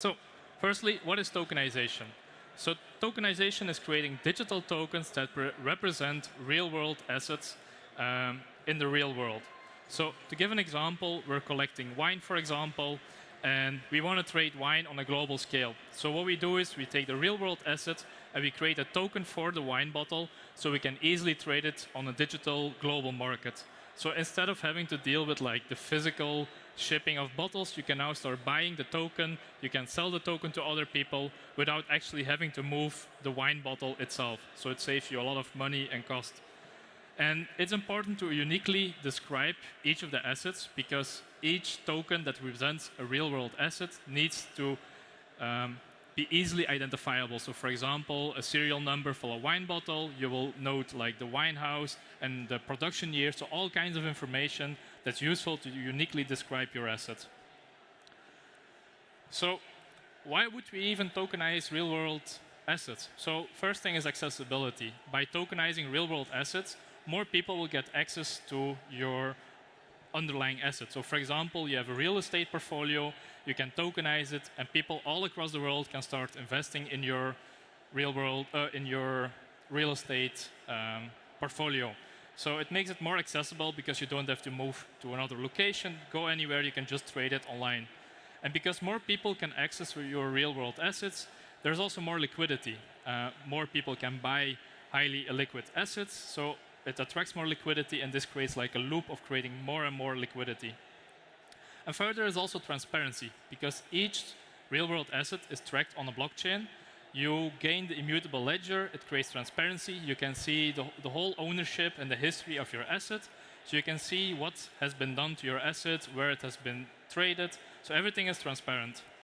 So, firstly, what is tokenization? So, tokenization is creating digital tokens that represent real world assets um, in the real world. So, to give an example, we're collecting wine, for example, and we want to trade wine on a global scale. So, what we do is we take the real world asset and we create a token for the wine bottle so we can easily trade it on a digital global market. So instead of having to deal with like the physical shipping of bottles, you can now start buying the token, you can sell the token to other people without actually having to move the wine bottle itself. So it saves you a lot of money and cost. And it's important to uniquely describe each of the assets because each token that represents a real world asset needs to um, be easily identifiable. So for example, a serial number for a wine bottle, you will note like the wine house and the production year, so all kinds of information that's useful to uniquely describe your asset. So why would we even tokenize real world assets? So first thing is accessibility. By tokenizing real world assets, more people will get access to your underlying assets. So for example, you have a real estate portfolio, you can tokenize it, and people all across the world can start investing in your real world, uh, in your real estate um, portfolio. So it makes it more accessible because you don't have to move to another location, go anywhere, you can just trade it online. And because more people can access your real world assets, there's also more liquidity. Uh, more people can buy highly illiquid assets, so it attracts more liquidity, and this creates like a loop of creating more and more liquidity. And further is also transparency, because each real-world asset is tracked on a blockchain. You gain the immutable ledger, it creates transparency. You can see the, the whole ownership and the history of your asset. So you can see what has been done to your asset, where it has been traded. So everything is transparent.